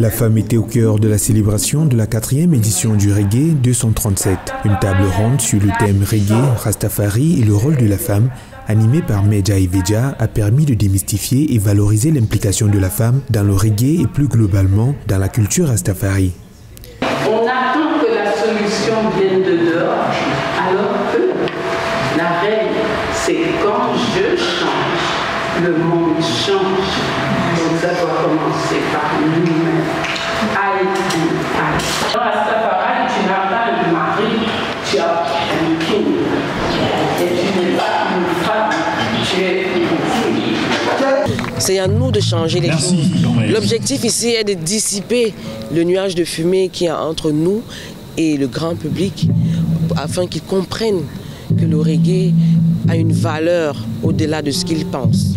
La femme était au cœur de la célébration de la quatrième édition du Reggae 237. Une table ronde sur le thème Reggae, Rastafari et le rôle de la femme, animée par Medja Iveja, a permis de démystifier et valoriser l'implication de la femme dans le reggae et plus globalement dans la culture Rastafari. On attend que la solution vienne de dehors, alors que la règle, c'est quand je change, le monde change. Donc ça doit commencer par. C'est à nous de changer les Merci, choses. L'objectif ici est de dissiper le nuage de fumée qui est entre nous et le grand public afin qu'ils comprennent que le reggae a une valeur au-delà de ce qu'ils pensent.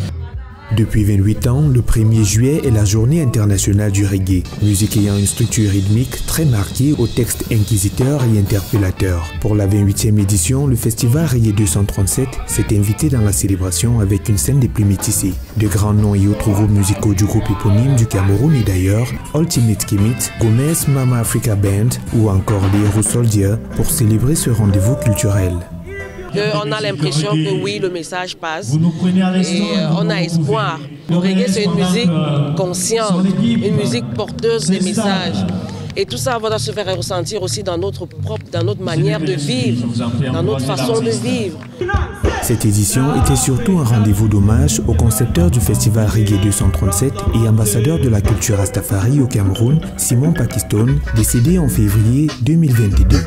Depuis 28 ans, le 1er juillet est la journée internationale du reggae, musique ayant une structure rythmique très marquée au texte inquisiteur et interpellateur. Pour la 28e édition, le festival Reggae 237 s'est invité dans la célébration avec une scène des plus métissées. De grands noms et autres groupes musicaux du groupe éponyme du Cameroun et d'ailleurs, Ultimate Kimit, Gomez Mama Africa Band ou encore les Hero Soldier pour célébrer ce rendez-vous culturel. On a l'impression que oui, le message passe. Vous nous prenez à l'instant, Et euh, on a espoir. Le reggae, c'est une musique consciente, une musique porteuse des messages. Et tout ça va se faire ressentir aussi dans notre propre, dans notre manière de vivre, dans notre façon de vivre. Cette édition était surtout un rendez-vous d'hommage au concepteur du festival Reggae 237 et ambassadeur de la culture Rastafari au Cameroun, Simon Pakistan, décédé en février 2022.